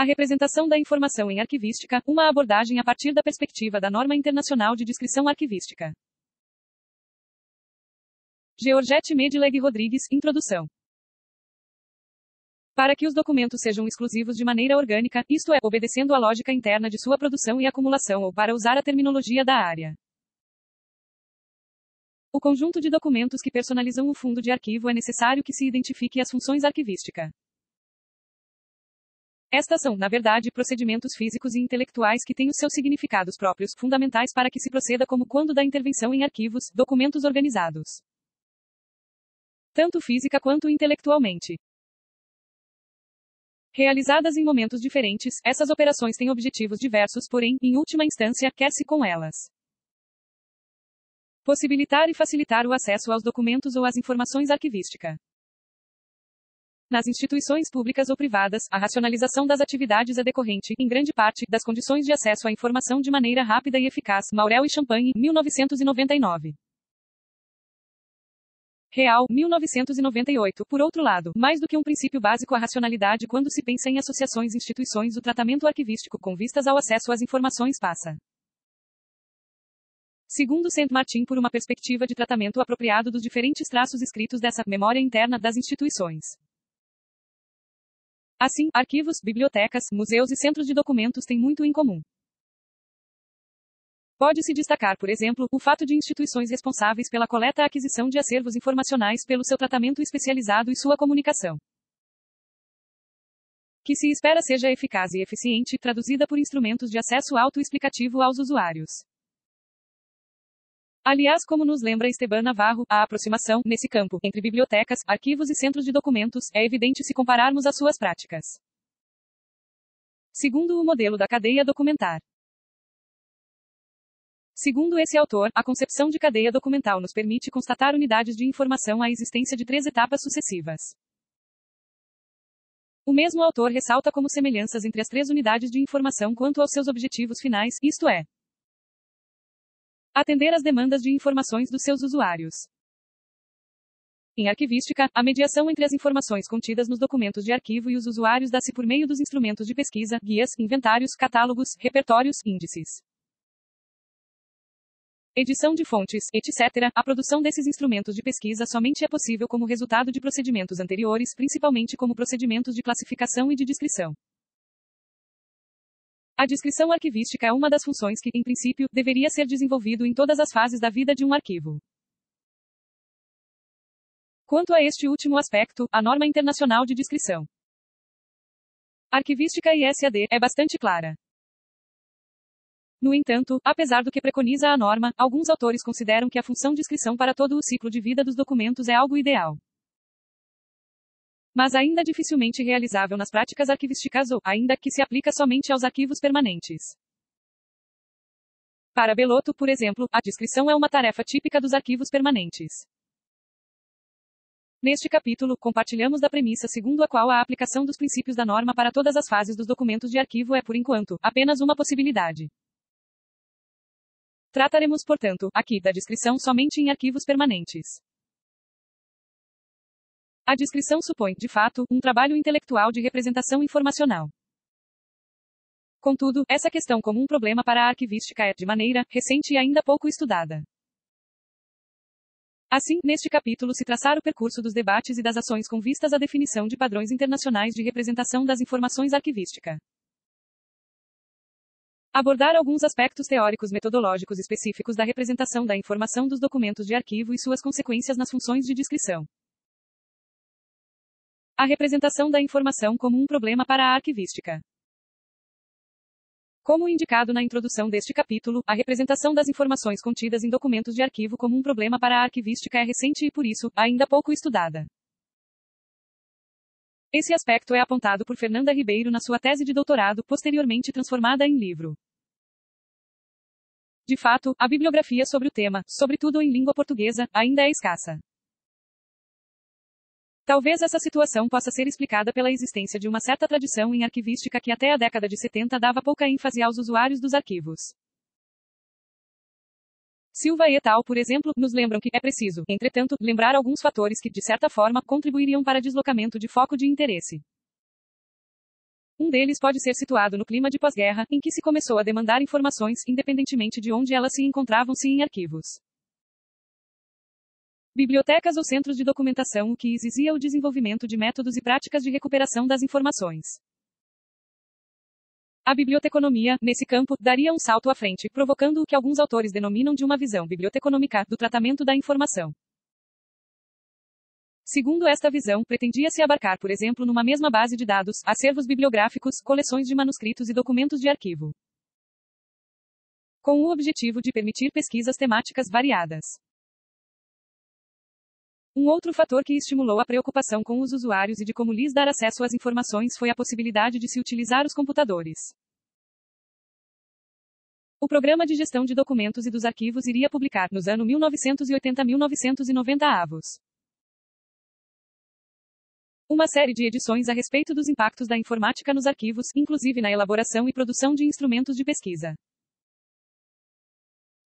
A representação da informação em arquivística, uma abordagem a partir da perspectiva da norma internacional de descrição arquivística. Georgette Medileg Rodrigues, Introdução. Para que os documentos sejam exclusivos de maneira orgânica, isto é, obedecendo à lógica interna de sua produção e acumulação ou para usar a terminologia da área. O conjunto de documentos que personalizam o fundo de arquivo é necessário que se identifique as funções arquivística. Estas são, na verdade, procedimentos físicos e intelectuais que têm os seus significados próprios, fundamentais para que se proceda como quando da intervenção em arquivos, documentos organizados. Tanto física quanto intelectualmente. Realizadas em momentos diferentes, essas operações têm objetivos diversos, porém, em última instância, quer-se com elas possibilitar e facilitar o acesso aos documentos ou às informações arquivística. Nas instituições públicas ou privadas, a racionalização das atividades é decorrente, em grande parte, das condições de acesso à informação de maneira rápida e eficaz. Maurel e Champagne, 1999. Real, 1998. Por outro lado, mais do que um princípio básico a racionalidade quando se pensa em associações instituições o tratamento arquivístico com vistas ao acesso às informações passa. Segundo Saint Martin por uma perspectiva de tratamento apropriado dos diferentes traços escritos dessa memória interna das instituições. Assim, arquivos, bibliotecas, museus e centros de documentos têm muito em comum. Pode-se destacar, por exemplo, o fato de instituições responsáveis pela coleta e aquisição de acervos informacionais pelo seu tratamento especializado e sua comunicação. Que se espera seja eficaz e eficiente, traduzida por instrumentos de acesso autoexplicativo aos usuários. Aliás, como nos lembra Esteban Navarro, a aproximação, nesse campo, entre bibliotecas, arquivos e centros de documentos, é evidente se compararmos as suas práticas. Segundo o modelo da cadeia documentar. Segundo esse autor, a concepção de cadeia documental nos permite constatar unidades de informação à existência de três etapas sucessivas. O mesmo autor ressalta como semelhanças entre as três unidades de informação quanto aos seus objetivos finais, isto é, Atender às demandas de informações dos seus usuários. Em arquivística, a mediação entre as informações contidas nos documentos de arquivo e os usuários dá-se por meio dos instrumentos de pesquisa, guias, inventários, catálogos, repertórios, índices. Edição de fontes, etc. A produção desses instrumentos de pesquisa somente é possível como resultado de procedimentos anteriores, principalmente como procedimentos de classificação e de descrição. A descrição arquivística é uma das funções que, em princípio, deveria ser desenvolvido em todas as fases da vida de um arquivo. Quanto a este último aspecto, a norma internacional de descrição arquivística e SAD é bastante clara. No entanto, apesar do que preconiza a norma, alguns autores consideram que a função descrição para todo o ciclo de vida dos documentos é algo ideal mas ainda dificilmente realizável nas práticas arquivísticas ou, ainda que se aplica somente aos arquivos permanentes. Para Belotto, por exemplo, a descrição é uma tarefa típica dos arquivos permanentes. Neste capítulo, compartilhamos da premissa segundo a qual a aplicação dos princípios da norma para todas as fases dos documentos de arquivo é, por enquanto, apenas uma possibilidade. Trataremos, portanto, aqui da descrição somente em arquivos permanentes. A descrição supõe, de fato, um trabalho intelectual de representação informacional. Contudo, essa questão como um problema para a arquivística é, de maneira, recente e ainda pouco estudada. Assim, neste capítulo se traçar o percurso dos debates e das ações com vistas à definição de padrões internacionais de representação das informações arquivística. Abordar alguns aspectos teóricos metodológicos específicos da representação da informação dos documentos de arquivo e suas consequências nas funções de descrição. A representação da informação como um problema para a arquivística. Como indicado na introdução deste capítulo, a representação das informações contidas em documentos de arquivo como um problema para a arquivística é recente e, por isso, ainda pouco estudada. Esse aspecto é apontado por Fernanda Ribeiro na sua tese de doutorado, posteriormente transformada em livro. De fato, a bibliografia sobre o tema, sobretudo em língua portuguesa, ainda é escassa. Talvez essa situação possa ser explicada pela existência de uma certa tradição em arquivística que até a década de 70 dava pouca ênfase aos usuários dos arquivos. Silva e tal, por exemplo, nos lembram que é preciso, entretanto, lembrar alguns fatores que, de certa forma, contribuiriam para deslocamento de foco de interesse. Um deles pode ser situado no clima de pós-guerra, em que se começou a demandar informações, independentemente de onde elas se encontravam-se em arquivos. Bibliotecas ou centros de documentação, o que exigia o desenvolvimento de métodos e práticas de recuperação das informações. A biblioteconomia, nesse campo, daria um salto à frente, provocando o que alguns autores denominam de uma visão bibliotecônica do tratamento da informação. Segundo esta visão, pretendia-se abarcar, por exemplo, numa mesma base de dados, acervos bibliográficos, coleções de manuscritos e documentos de arquivo. Com o objetivo de permitir pesquisas temáticas variadas. Um outro fator que estimulou a preocupação com os usuários e de como lhes dar acesso às informações foi a possibilidade de se utilizar os computadores. O Programa de Gestão de Documentos e dos Arquivos iria publicar, nos anos 1980-1990 avos uma série de edições a respeito dos impactos da informática nos arquivos, inclusive na elaboração e produção de instrumentos de pesquisa.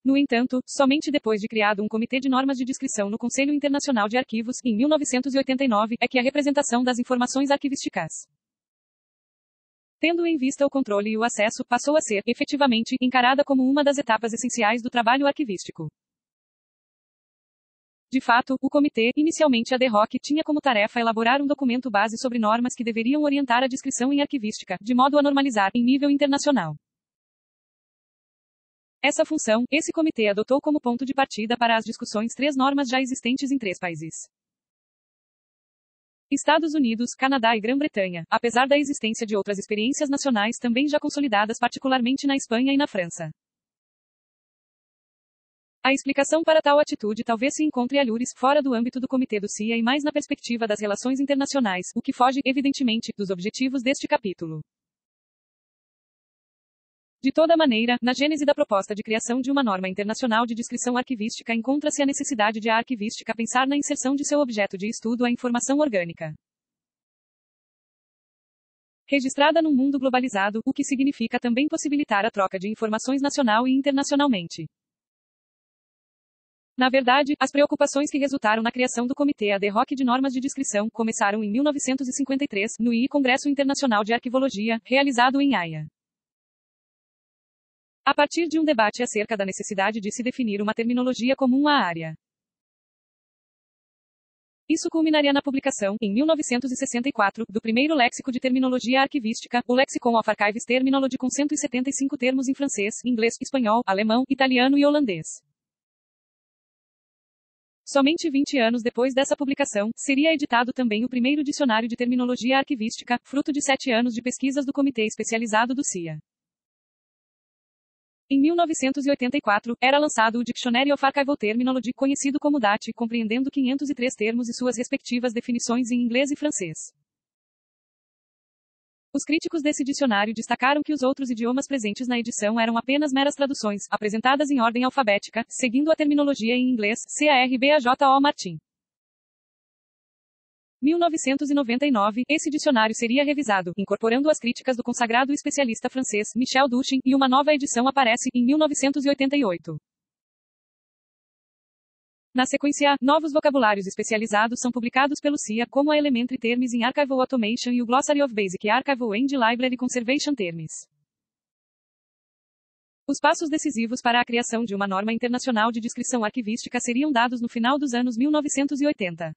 No entanto, somente depois de criado um comitê de normas de descrição no Conselho Internacional de Arquivos, em 1989, é que a representação das informações arquivísticas tendo em vista o controle e o acesso, passou a ser, efetivamente, encarada como uma das etapas essenciais do trabalho arquivístico. De fato, o comitê, inicialmente a DEROC, tinha como tarefa elaborar um documento base sobre normas que deveriam orientar a descrição em arquivística, de modo a normalizar, em nível internacional. Essa função, esse comitê adotou como ponto de partida para as discussões três normas já existentes em três países. Estados Unidos, Canadá e Grã-Bretanha, apesar da existência de outras experiências nacionais também já consolidadas particularmente na Espanha e na França. A explicação para tal atitude talvez se encontre alhures fora do âmbito do Comitê do CIA e mais na perspectiva das relações internacionais, o que foge, evidentemente, dos objetivos deste capítulo. De toda maneira, na gênese da proposta de criação de uma norma internacional de descrição arquivística encontra-se a necessidade de a arquivística pensar na inserção de seu objeto de estudo à informação orgânica. Registrada num mundo globalizado, o que significa também possibilitar a troca de informações nacional e internacionalmente. Na verdade, as preocupações que resultaram na criação do Comitê ad hoc de Normas de Descrição começaram em 1953, no I Congresso Internacional de Arquivologia, realizado em Haia. A partir de um debate acerca da necessidade de se definir uma terminologia comum à área. Isso culminaria na publicação, em 1964, do primeiro léxico de terminologia arquivística, o Lexicon of Archives Terminology com 175 termos em francês, inglês, espanhol, alemão, italiano e holandês. Somente 20 anos depois dessa publicação, seria editado também o primeiro dicionário de terminologia arquivística, fruto de sete anos de pesquisas do Comitê Especializado do CIA. Em 1984, era lançado o Dictionary of Archival Terminology, conhecido como DAT, compreendendo 503 termos e suas respectivas definições em inglês e francês. Os críticos desse dicionário destacaram que os outros idiomas presentes na edição eram apenas meras traduções, apresentadas em ordem alfabética, seguindo a terminologia em inglês, CARBAJO Martin. 1999, esse dicionário seria revisado, incorporando as críticas do consagrado especialista francês Michel Duchin, e uma nova edição aparece, em 1988. Na sequência, novos vocabulários especializados são publicados pelo CIA, como a Elementary Terms in Archival Automation e o Glossary of Basic Archival and Library Conservation Terms. Os passos decisivos para a criação de uma norma internacional de descrição arquivística seriam dados no final dos anos 1980.